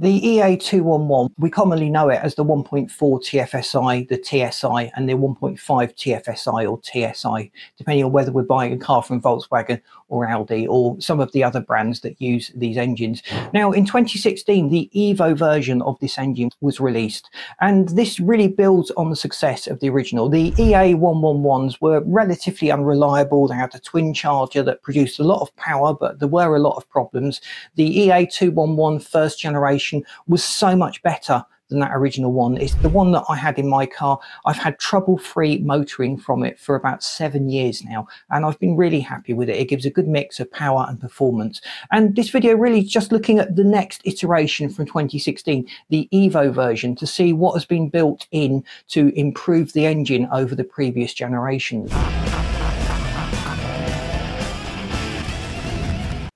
The EA211, we commonly know it as the 1.4 TFSI, the TSI, and the 1.5 TFSI or TSI, depending on whether we're buying a car from Volkswagen or Audi or some of the other brands that use these engines. Now, in 2016, the Evo version of this engine was released, and this really builds on the success of the original. The EA111s were relatively unreliable. They had a twin charger that produced a lot of power, but there were a lot of problems. The EA211 first generation was so much better than that original one. It's the one that I had in my car. I've had trouble-free motoring from it for about seven years now, and I've been really happy with it. It gives a good mix of power and performance. And this video really just looking at the next iteration from 2016, the Evo version, to see what has been built in to improve the engine over the previous generations.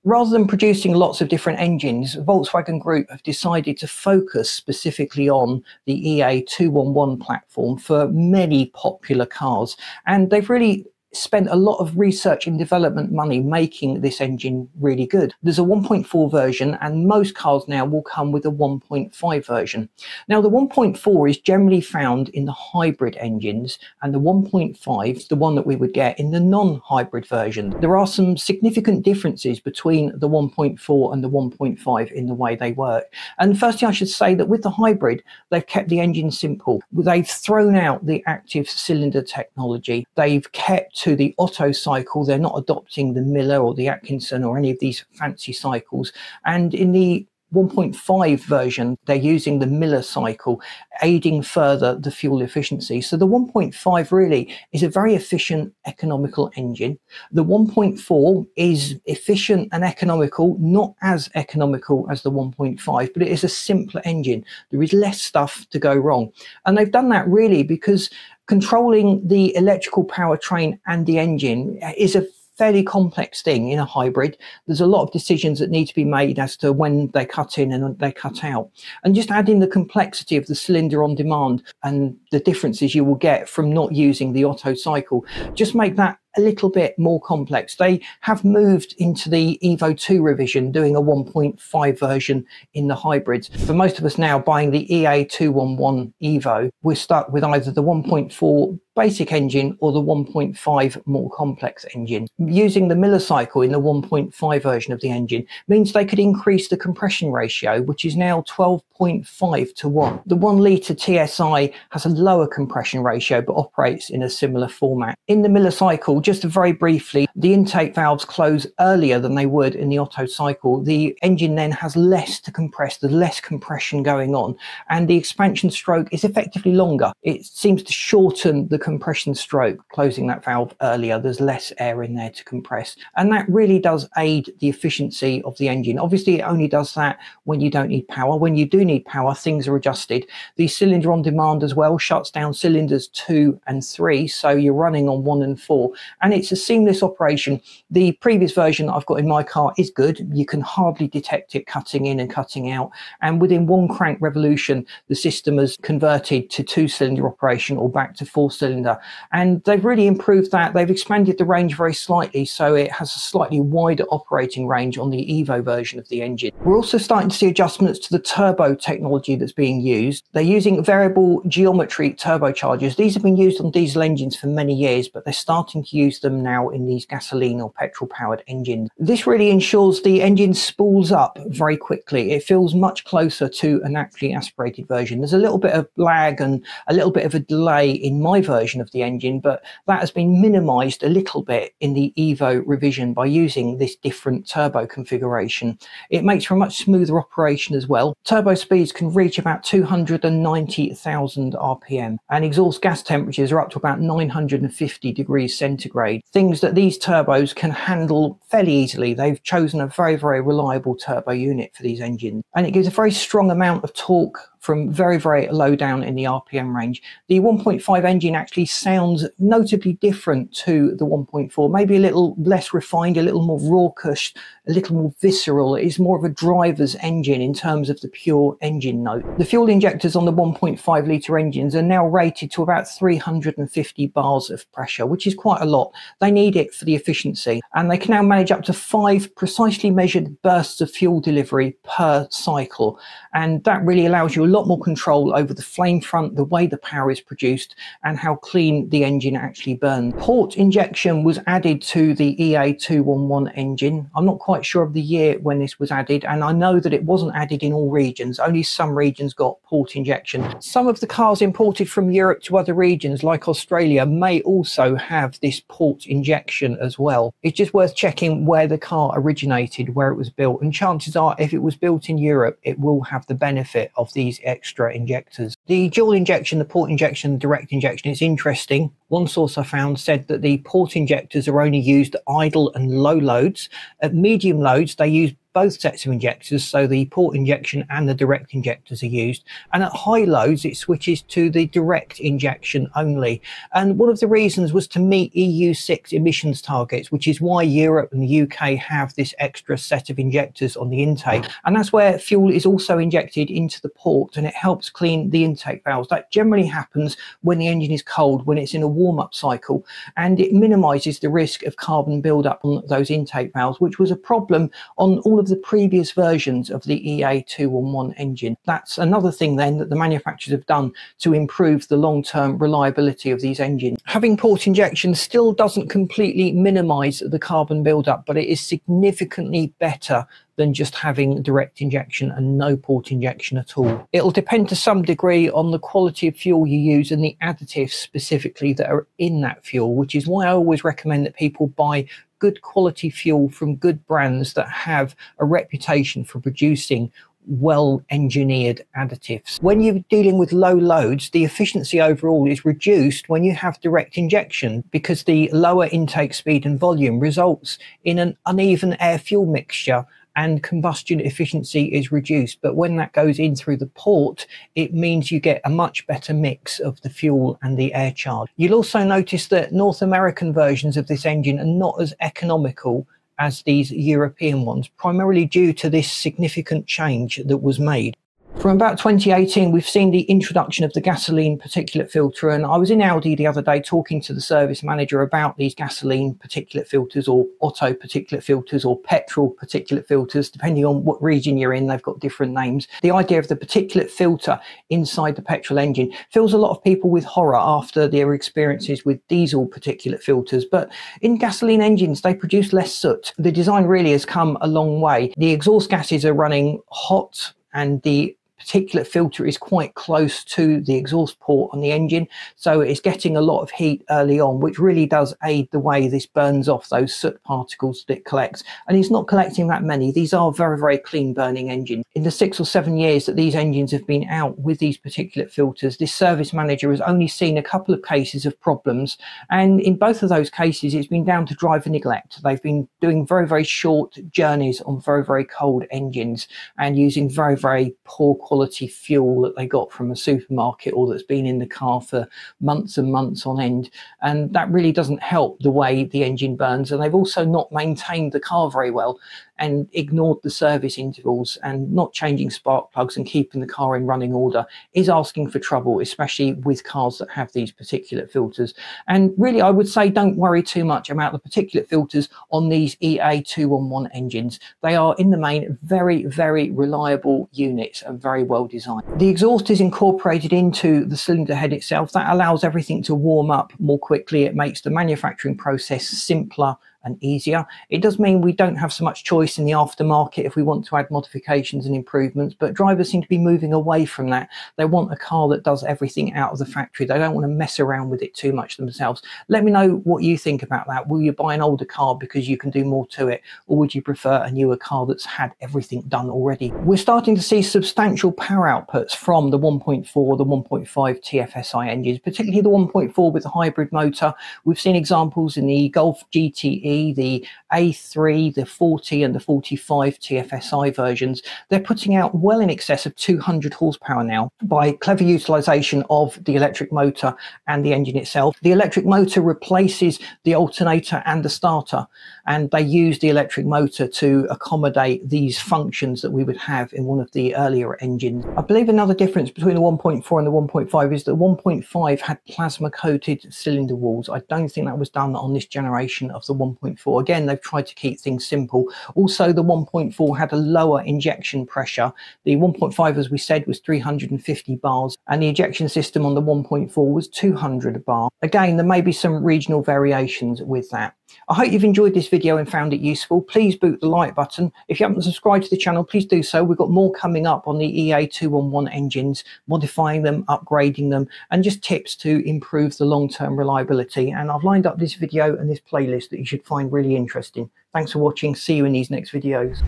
Rather than producing lots of different engines, Volkswagen Group have decided to focus specifically on the EA211 platform for many popular cars. And they've really spent a lot of research and development money making this engine really good. There's a 1.4 version and most cars now will come with a 1.5 version. Now the 1.4 is generally found in the hybrid engines and the 1.5 is the one that we would get in the non-hybrid version. There are some significant differences between the 1.4 and the 1.5 in the way they work. And firstly I should say that with the hybrid they've kept the engine simple. They've thrown out the active cylinder technology. They've kept to the Otto cycle. They're not adopting the Miller or the Atkinson or any of these fancy cycles. And in the 1.5 version, they're using the Miller cycle, aiding further the fuel efficiency. So the 1.5 really is a very efficient, economical engine. The 1.4 is efficient and economical, not as economical as the 1.5, but it is a simpler engine. There is less stuff to go wrong. And they've done that really because controlling the electrical powertrain and the engine is a fairly complex thing in a hybrid. There's a lot of decisions that need to be made as to when they cut in and they cut out. And just adding the complexity of the cylinder on demand and the differences you will get from not using the Otto cycle, just make that a little bit more complex. They have moved into the Evo 2 revision, doing a 1.5 version in the hybrids. For most of us now buying the EA211 Evo, we're stuck with either the 1.4 basic engine or the 1.5 more complex engine. Using the Miller cycle in the 1.5 version of the engine means they could increase the compression ratio, which is now 12.5 to 1. The 1 litre TSI has a lower compression ratio but operates in a similar format. In the Miller cycle, just very briefly, the intake valves close earlier than they would in the Otto cycle. The engine then has less to compress, there's less compression going on, and the expansion stroke is effectively longer. It seems to shorten the compression stroke, closing that valve earlier. There's less air in there to compress, and that really does aid the efficiency of the engine. Obviously, it only does that when you don't need power. When you do need power, things are adjusted. The cylinder on demand as well shuts down cylinders two and three, so you're running on one and four and it's a seamless operation. The previous version that I've got in my car is good. You can hardly detect it cutting in and cutting out. And within one crank revolution, the system has converted to two cylinder operation or back to four cylinder. And they've really improved that. They've expanded the range very slightly. So it has a slightly wider operating range on the Evo version of the engine. We're also starting to see adjustments to the turbo technology that's being used. They're using variable geometry turbochargers. These have been used on diesel engines for many years, but they're starting to use use them now in these gasoline or petrol powered engines. This really ensures the engine spools up very quickly. It feels much closer to a naturally aspirated version. There's a little bit of lag and a little bit of a delay in my version of the engine, but that has been minimized a little bit in the Evo revision by using this different turbo configuration. It makes for a much smoother operation as well. Turbo speeds can reach about 290,000 RPM and exhaust gas temperatures are up to about 950 degrees centigrade things that these turbos can handle fairly easily. They've chosen a very, very reliable turbo unit for these engines, and it gives a very strong amount of torque from very, very low down in the RPM range. The 1.5 engine actually sounds notably different to the 1.4, maybe a little less refined, a little more raucous, a little more visceral. It is more of a driver's engine in terms of the pure engine note. The fuel injectors on the 1.5 litre engines are now rated to about 350 bars of pressure, which is quite a lot. They need it for the efficiency, and they can now manage up to five precisely measured bursts of fuel delivery per cycle. And that really allows you lot more control over the flame front, the way the power is produced, and how clean the engine actually burns. Port injection was added to the EA211 engine. I'm not quite quite sure of the year when this was added, and I know that it wasn't added in all regions. Only some regions got port injection. Some of the cars imported from Europe to other regions, like Australia, may also have this port injection as well. It's just worth checking where the car originated, where it was built, and chances are, if it was built in Europe, it will have the benefit of these extra injectors. The dual injection, the port injection, the direct injection is interesting. One source I found said that the port injectors are only used at idle and low loads. At medium loads, they use both sets of injectors, so the port injection and the direct injectors are used. And at high loads, it switches to the direct injection only. And one of the reasons was to meet EU6 emissions targets, which is why Europe and the UK have this extra set of injectors on the intake. And that's where fuel is also injected into the port and it helps clean the intake valves. That generally happens when the engine is cold, when it's in a warm up cycle, and it minimizes the risk of carbon buildup on those intake valves, which was a problem on all of the previous versions of the EA211 engine. That's another thing then that the manufacturers have done to improve the long-term reliability of these engines. Having port injection still doesn't completely minimize the carbon buildup, but it is significantly better than just having direct injection and no port injection at all. It'll depend to some degree on the quality of fuel you use and the additives specifically that are in that fuel, which is why I always recommend that people buy good quality fuel from good brands that have a reputation for producing well engineered additives. When you're dealing with low loads, the efficiency overall is reduced when you have direct injection because the lower intake speed and volume results in an uneven air fuel mixture and combustion efficiency is reduced. But when that goes in through the port, it means you get a much better mix of the fuel and the air charge. You'll also notice that North American versions of this engine are not as economical as these European ones, primarily due to this significant change that was made. From about 2018, we've seen the introduction of the gasoline particulate filter. And I was in Audi the other day talking to the service manager about these gasoline particulate filters or Otto particulate filters or petrol particulate filters, depending on what region you're in, they've got different names. The idea of the particulate filter inside the petrol engine fills a lot of people with horror after their experiences with diesel particulate filters. But in gasoline engines, they produce less soot. The design really has come a long way. The exhaust gases are running hot and the particulate filter is quite close to the exhaust port on the engine so it's getting a lot of heat early on which really does aid the way this burns off those soot particles that it collects. And it's not collecting that many. These are very very clean burning engines. In the six or seven years that these engines have been out with these particulate filters this service manager has only seen a couple of cases of problems. And in both of those cases it's been down to driver neglect. They've been doing very very short journeys on very very cold engines and using very very poor quality fuel that they got from a supermarket or that's been in the car for months and months on end. And that really doesn't help the way the engine burns. And they've also not maintained the car very well and ignored the service intervals and not changing spark plugs and keeping the car in running order is asking for trouble, especially with cars that have these particulate filters. And really, I would say don't worry too much about the particulate filters on these EA211 engines. They are, in the main, very, very reliable units and very well designed. The exhaust is incorporated into the cylinder head itself. That allows everything to warm up more quickly. It makes the manufacturing process simpler and easier. It does mean we don't have so much choice in the aftermarket if we want to add modifications and improvements, but drivers seem to be moving away from that. They want a car that does everything out of the factory. They don't want to mess around with it too much themselves. Let me know what you think about that. Will you buy an older car because you can do more to it, or would you prefer a newer car that's had everything done already? We're starting to see substantial power outputs from the 1.4, the 1.5 TFSI engines, particularly the 1.4 with the hybrid motor. We've seen examples in the Golf GTE 40E, the A3, the 40 and the 45 TFSI versions, they're putting out well in excess of 200 horsepower now by clever utilization of the electric motor and the engine itself. The electric motor replaces the alternator and the starter, and they use the electric motor to accommodate these functions that we would have in one of the earlier engines. I believe another difference between the 1.4 and the 1.5 is that 1.5 had plasma coated cylinder walls. I don't think that was done on this generation of the 1.4. Again, they've tried to keep things simple. Also, the 1.4 had a lower injection pressure. The 1.5, as we said, was 350 bars, and the ejection system on the 1.4 was 200 bar. Again, there may be some regional variations with that. I hope you've enjoyed this video and found it useful. Please boot the like button. If you haven't subscribed to the channel, please do so. We've got more coming up on the EA211 engines, modifying them, upgrading them, and just tips to improve the long-term reliability. And I've lined up this video and this playlist that you should find really interesting. Thanks for watching. See you in these next videos.